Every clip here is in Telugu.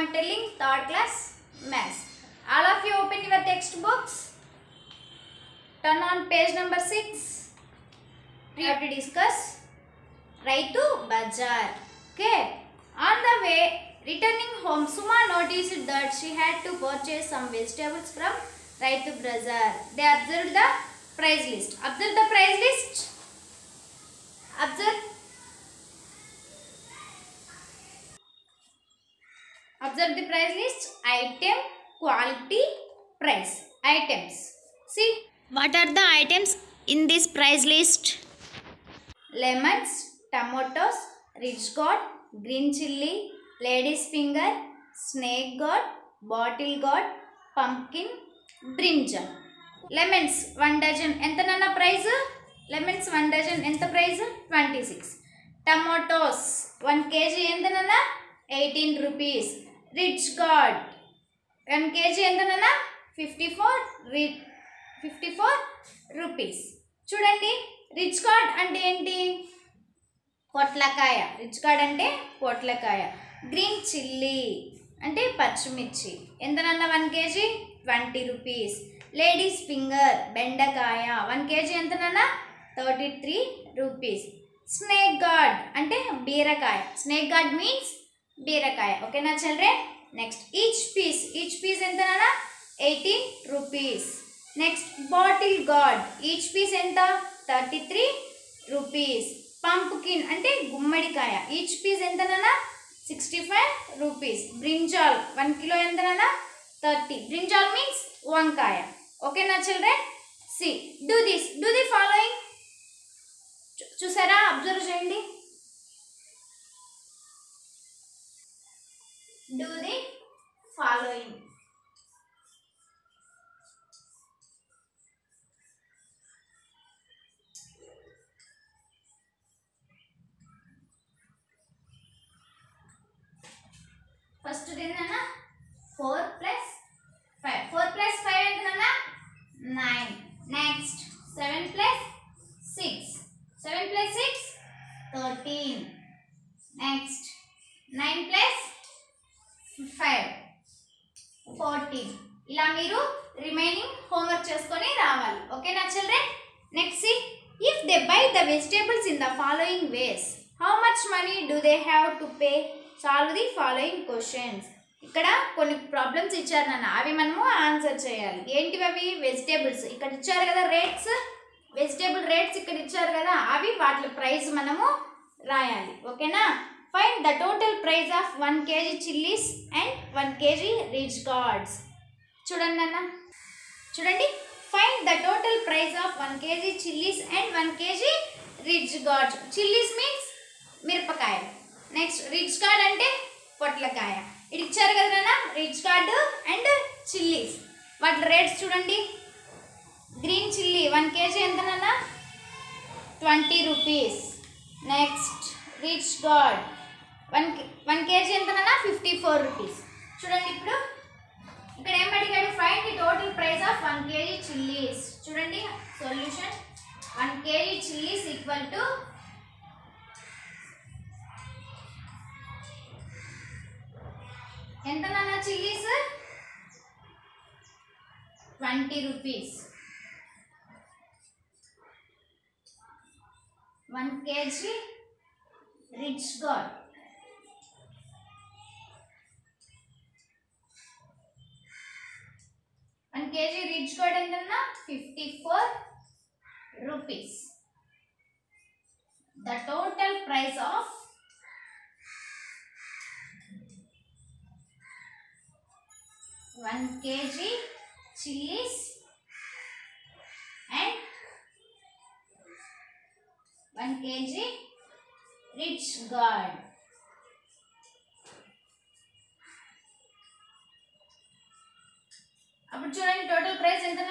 am telling third class maths. All of you open your textbooks. Turn on page number 6. We have to discuss Raitu Bazaar. Okay. On the way, returning home, Suma noticed that she had to purchase some vegetables from Raitu Bazaar. They observed the price list. Observe the price list. Observe. Observe the price list. Item, quality, price. Items. See, What are the items in this price list? lemons, tomatoes, rich gourd, green chilli, lady's finger, snake gourd, bottle gourd, pumpkin, brinjal. lemons 1 dozen ఎంత నాన్న ప్రైస్ lemons 1 dozen ఎంత price twenty six tomatoes one kg ఎంత నాన్న eighteen rupees ridge gourd. One kg ఎంత ఫిఫ్టీ ఫోర్ రి ఫిఫ్టీ ఫోర్ రూపీస్. చూడండి రిచ్ గాడ్ అంటే ఏంటి? పొట్లకాయ. రిచ్ గాడ్ అంటే పొట్లకాయ. గ్రీన్ చిల్లీ అంటే పచ్చిమిర్చి. ఎంతనన్నా one kg? Twenty rupees. Ladies finger బెండకాయ one KG ఎంతనన్నా? Thirty three rupees. Snake gourd అంటే బీరకాయ. స్నేక్ గాడ్ మీన్స్ బీరకాయ. ఓకేనా children next each piece each piece ఎంతనన్నా? Eighteen rupees next bottle gourd each piece ఎంత? థర్టీ త్రీ రూపీస్ పంప్కిన్ అంటే గుమ్మడికాయ. Each piece ఎంతనన్నా? Sixty five rupees brinjal one kilo ఎంతనన్నా? Thirty brinjal means వంకాయ. ఓకేనా children see do this do the following చూసారా? అబ్జర్వ్ చేయండి. డూ ది ఫాలోయింగ్ ఫస్ట్ ఏంటన్నా four plus five four plus five ఎంతనన్నా nine next seven plus six seven plus six thirteen next nine plus five fourteen ఇలా మీరు రిమైనింగ్ హోంవర్క్ చేసుకొని రావాలి. ఓకేనా children next if they buy the vegetables in the following ways how much money do they have to pay solve the following questions ఇక్కడ కొన్ని ప్రాబ్లమ్స్ ఇచ్చారు నన్ను. అవి మనము ఆన్సర్ చేయాలి. ఏంటివి అవి? వెజిటేబుల్స్ ఇక్కడ ఇచ్చారు కదా రేట్స్ వెజిటేబుల్ రేట్స్ ఇక్కడ ఇచ్చారు కదా. అవి వాటి ప్రైస్ మనము రాయాలి. ఓకేనా? Find the total price of one kg chillies and one kg ridge gourds చూడండి అన్న చూడండి. Find the total price of one kg chillies and one kg ridge gourds chillies means మిరపకాయ. నెక్స్ట్ రిచ్ గార్డ్ అంటే పొట్లకాయ. ఇది ఇచ్చారు కదా నాన్న. రిచ్ గార్డ్ అండ్ చిల్లీస్ వాటి రేట్స్ చూడండి. గ్రీన్ చిల్లీ వన్ కేజీ ఎంత నాన్న? Twenty rupees next ridge gourd one one kg ఎంతనన్నా fifty four rupees. చూడండి ఇప్పుడు ఇక్కడ ఏం అడిగాడు find the total price of one kg chillies చూడండి solution one kg chillies equal to ఎంత నాన్న chillies twenty rupees. One kg ridge gourd one kg ridge gourd ఎంతన్నా fifty four rupees the total price of one kg chillies and one kg ridge gourd అప్పుడు చూడండి టోటల్ ప్రైస్ ఎంత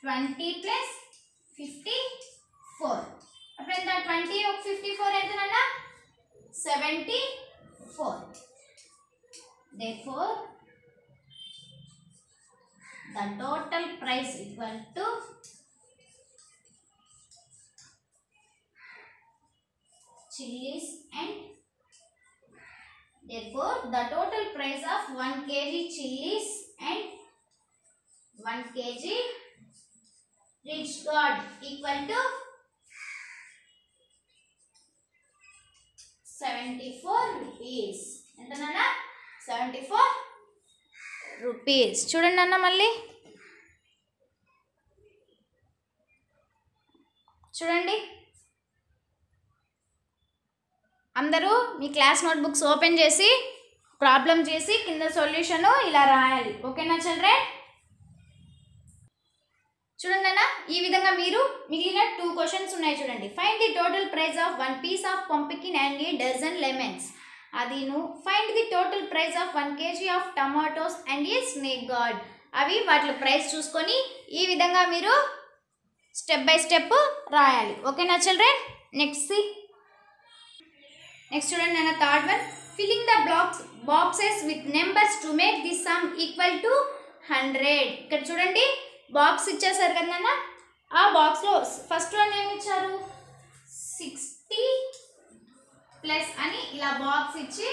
ట్వంటీ ప్లస్ ఫిఫ్టీ ఫోర్ అప్పుడు ఎంత? ట్వంటీ ఒక ఫిఫ్టీ ఫోర్ ఎంత నన్నా seventy four therefore the total price equal to chillies and therefore the total price of one kg chillies and 1 kg rich god equal to 74 rupees ఎంత నాన్న? 74 రూపీస్. చూడండి అన్న మళ్ళీ. చూడండి. అందరూ మీ క్లాస్ నోట్బుక్స్ ఓపెన్ చేసి ప్రాబ్లం చేసి కింద సొల్యూషన్ ఇలా రాయాలి. ఓకేనా చిల్డ్రన్? చూడండి అన్న ఈ విధంగా మీరు మిగిలిన టూ క్వశ్చన్స్ ఉన్నాయి చూడండి. Find the total price of one piece of pumpkin and a dozen lemons అదిను find the total price of one kg of tomatoes and a snake gourd అవి వాటి ప్రైస్ చూసుకొని ఈ విధంగా మీరు స్టెప్ బై స్టెప్ రాయాలి. ఓకేనా చిల్డ్రన్ నెక్స్ట్ సి నెక్స్ట్ చూడండి నేను third one filling the blocks boxes with numbers to make the sum equal to hundred ఇక్కడ చూడండి. బాక్స్ ఇచ్చేసారు కదా ఆ బాక్స్లో ఫస్ట్ వన్ ఏమి ఇచ్చారు సిక్స్టీ ప్లస్ అని ఇలా బాక్స్ ఇచ్చి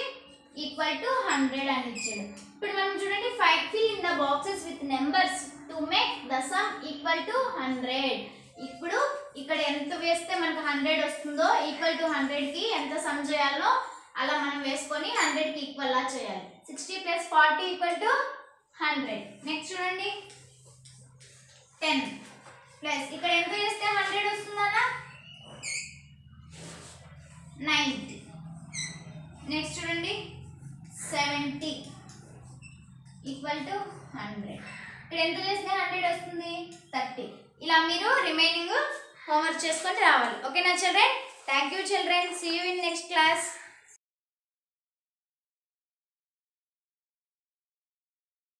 ఈక్వల్ టు హండ్రెడ్ అని ఇచ్చాడు. ఇప్పుడు మనం చూడండి five fill in the boxes with numbers to make the sum equal to hundred ఇప్పుడు ఇక్కడ ఎంత వేస్తే మనకు హండ్రెడ్ వస్తుందో ఈక్వల్ టు హండ్రెడ్కి ఎంత సమ్ చేయాలో అలా మనం వేసుకొని హండ్రెడ్కి ఈక్వల్లా చేయాలి. Sixty plus forty equal to hundred next చూడండి. టెన్ ప్లస్ ఇక్కడ ఎంత చేస్తే హండ్రెడ్ వస్తుందన్నా? నైంటీ. నెక్స్ట్ చూడండి. Seventy equal to hundred. ఇక్కడ ఎంత చేస్తే హండ్రెడ్ వస్తుంది? థర్టీ. ఇలా మీరు రిమైనింగ్ హోంవర్క్ చేసుకొని రావాలి. ఓకేనా children thank you children see you in next class